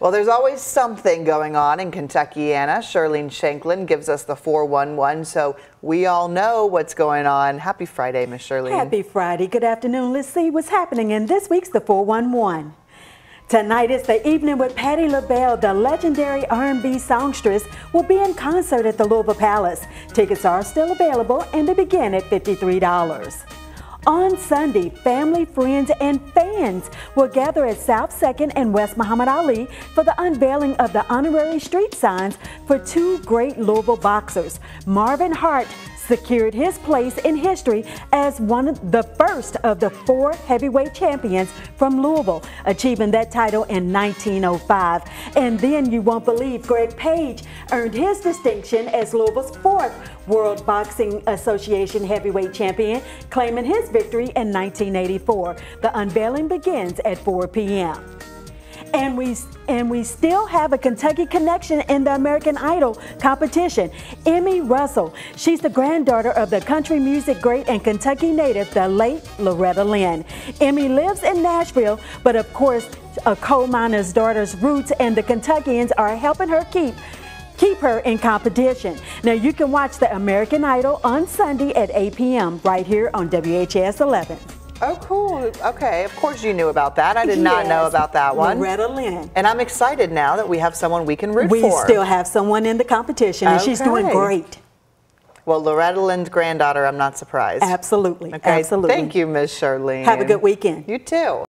Well, there's always something going on in Kentuckiana. Shirlene Shanklin gives us the 411, so we all know what's going on. Happy Friday, Miss Shirlene. Happy Friday. Good afternoon. Let's see what's happening in this week's The 411. Tonight is the evening with Patti LaBelle, the legendary R&B songstress, will be in concert at the Louisville Palace. Tickets are still available and they begin at $53. On Sunday, family, friends, and fans will gather at South 2nd and West Muhammad Ali for the unveiling of the honorary street signs for two great Louisville boxers, Marvin Hart secured his place in history as one of the first of the four heavyweight champions from Louisville, achieving that title in 1905. And then you won't believe Greg Page earned his distinction as Louisville's fourth World Boxing Association heavyweight champion, claiming his victory in 1984. The unveiling begins at 4 p.m and we and we still have a Kentucky connection in the American Idol competition. Emmy Russell, she's the granddaughter of the country music great and Kentucky native, the late Loretta Lynn. Emmy lives in Nashville, but of course, a coal miner's daughter's roots and the Kentuckians are helping her keep keep her in competition. Now you can watch the American Idol on Sunday at 8 p.m. right here on WHAS 11. Oh, cool. Okay, of course you knew about that. I did yes. not know about that one. Loretta Lynn. And I'm excited now that we have someone we can root we for. We still have someone in the competition, and okay. she's doing great. Well, Loretta Lynn's granddaughter, I'm not surprised. Absolutely. Okay. Absolutely. Thank you, Ms. Shirlene. Have a good weekend. You too.